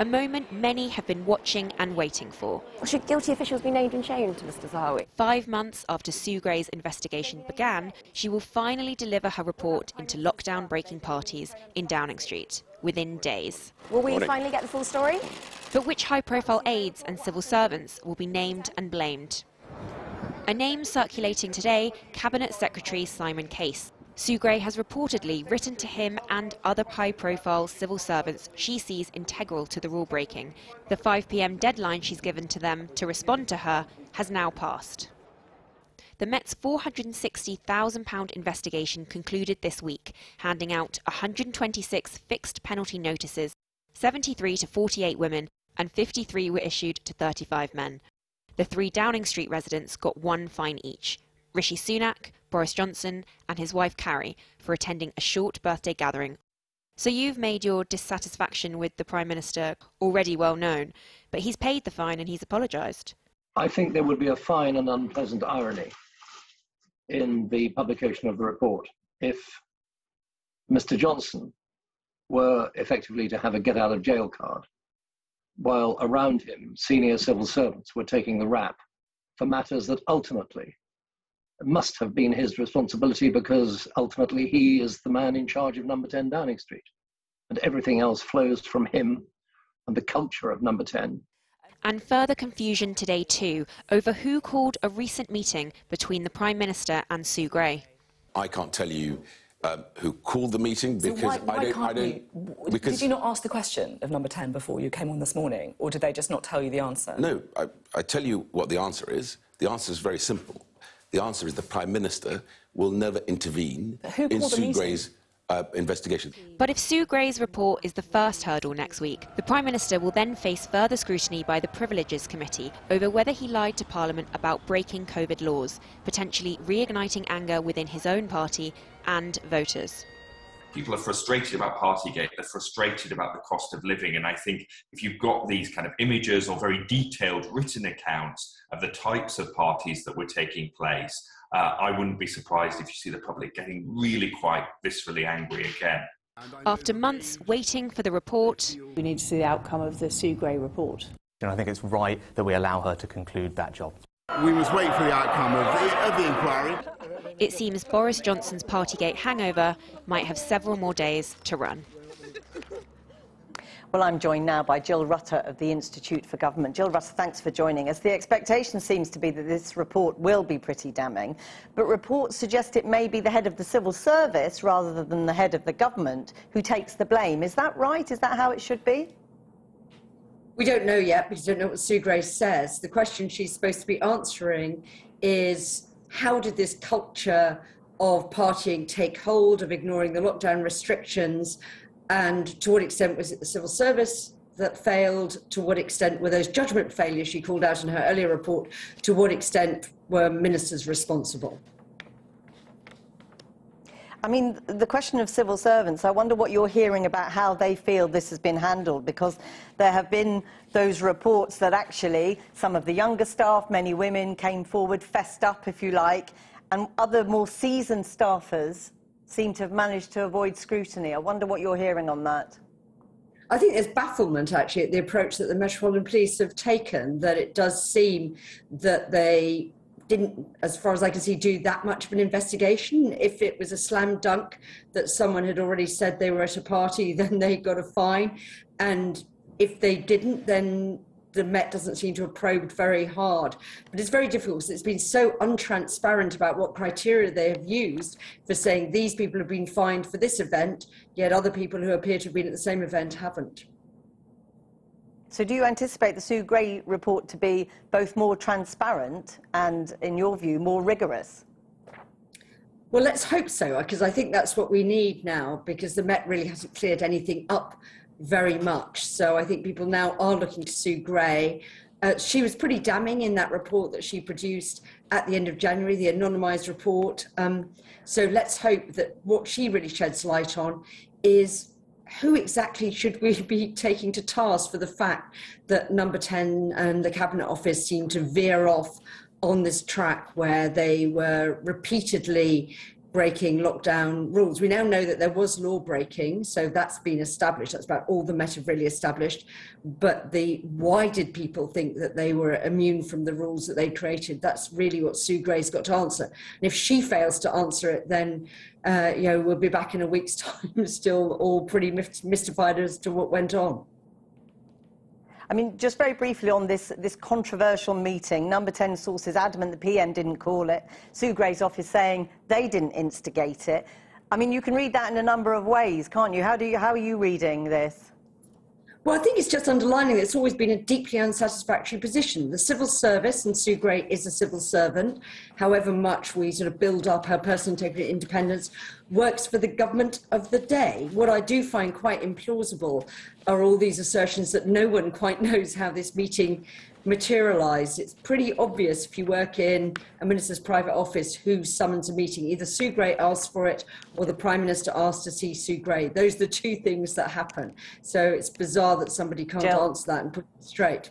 a moment many have been watching and waiting for. Should guilty officials be named and shamed, Mr Zahawi? Five months after Sue Gray's investigation began, she will finally deliver her report into lockdown breaking parties in Downing Street within days. Will we finally get the full story? But which high profile aides and civil servants will be named and blamed? A name circulating today Cabinet Secretary Simon Case. Sue Gray has reportedly written to him and other high profile civil servants she sees integral to the rule breaking. The 5 pm deadline she's given to them to respond to her has now passed. The Met's £460,000 investigation concluded this week, handing out 126 fixed penalty notices, 73 to 48 women, and 53 were issued to 35 men. The three Downing Street residents got one fine each Rishi Sunak, Boris Johnson, and his wife Carrie for attending a short birthday gathering. So you've made your dissatisfaction with the Prime Minister already well known, but he's paid the fine and he's apologised. I think there would be a fine and unpleasant irony in the publication of the report if Mr. Johnson were effectively to have a get out of jail card, while around him senior civil servants were taking the rap for matters that ultimately must have been his responsibility because ultimately he is the man in charge of number 10 Downing Street. And everything else flows from him and the culture of number 10. And further confusion today, too, over who called a recent meeting between the Prime Minister and Sue Gray. I can't tell you um, who called the meeting because so why, why I don't. Can't I don't you, because did you not ask the question of number 10 before you came on this morning, or did they just not tell you the answer? No, I, I tell you what the answer is. The answer is very simple. The answer is the Prime Minister will never intervene in Sue Gray's uh, investigation. But if Sue Gray's report is the first hurdle next week, the Prime Minister will then face further scrutiny by the Privileges Committee over whether he lied to Parliament about breaking COVID laws, potentially reigniting anger within his own party and voters people are frustrated about Partygate, they're frustrated about the cost of living. And I think if you've got these kind of images or very detailed written accounts of the types of parties that were taking place, uh, I wouldn't be surprised if you see the public getting really quite viscerally angry again. After months waiting for the report, we need to see the outcome of the Sue Gray report. And I think it's right that we allow her to conclude that job. We must wait for the outcome of the, of the inquiry. It seems Boris Johnson's Partygate hangover might have several more days to run. Well, I'm joined now by Jill Rutter of the Institute for Government. Jill Rutter, thanks for joining us. The expectation seems to be that this report will be pretty damning, but reports suggest it may be the head of the civil service rather than the head of the government who takes the blame. Is that right? Is that how it should be? We don't know yet because we don't know what Sue Gray says. The question she's supposed to be answering is how did this culture of partying take hold, of ignoring the lockdown restrictions, and to what extent was it the civil service that failed? To what extent were those judgment failures she called out in her earlier report? To what extent were ministers responsible? I mean, the question of civil servants, I wonder what you're hearing about how they feel this has been handled, because there have been those reports that actually some of the younger staff, many women, came forward, fessed up, if you like, and other more seasoned staffers seem to have managed to avoid scrutiny. I wonder what you're hearing on that. I think there's bafflement actually at the approach that the Metropolitan Police have taken, that it does seem that they didn't, as far as I can see, do that much of an investigation. If it was a slam dunk that someone had already said they were at a party, then they got a fine. And if they didn't, then the Met doesn't seem to have probed very hard. But it's very difficult because it's been so untransparent about what criteria they have used for saying these people have been fined for this event, yet other people who appear to have been at the same event haven't. So do you anticipate the Sue Gray report to be both more transparent and, in your view, more rigorous? Well, let's hope so, because I think that's what we need now, because the Met really hasn't cleared anything up very much. So I think people now are looking to Sue Gray. Uh, she was pretty damning in that report that she produced at the end of January, the anonymised report. Um, so let's hope that what she really sheds light on is who exactly should we be taking to task for the fact that number 10 and the cabinet office seem to veer off on this track where they were repeatedly breaking lockdown rules. We now know that there was law breaking, so that's been established. That's about all the Met have really established. But the why did people think that they were immune from the rules that they created? That's really what Sue Gray's got to answer. And if she fails to answer it, then uh, you know we'll be back in a week's time, still all pretty mystified as to what went on. I mean, just very briefly on this, this controversial meeting, number 10 sources adamant the PM didn't call it. Sue Gray's office saying they didn't instigate it. I mean, you can read that in a number of ways, can't you? How, do you, how are you reading this? Well, I think it's just underlining that it's always been a deeply unsatisfactory position. The civil service, and Sue Gray is a civil servant, however much we sort of build up her personal integrity and independence, works for the government of the day. What I do find quite implausible are all these assertions that no one quite knows how this meeting materialised. It's pretty obvious if you work in a minister's private office who summons a meeting. Either Sue Gray asks for it or the Prime Minister asks to see Sue Gray. Those are the two things that happen. So it's bizarre that somebody can't Jill. answer that and put it straight.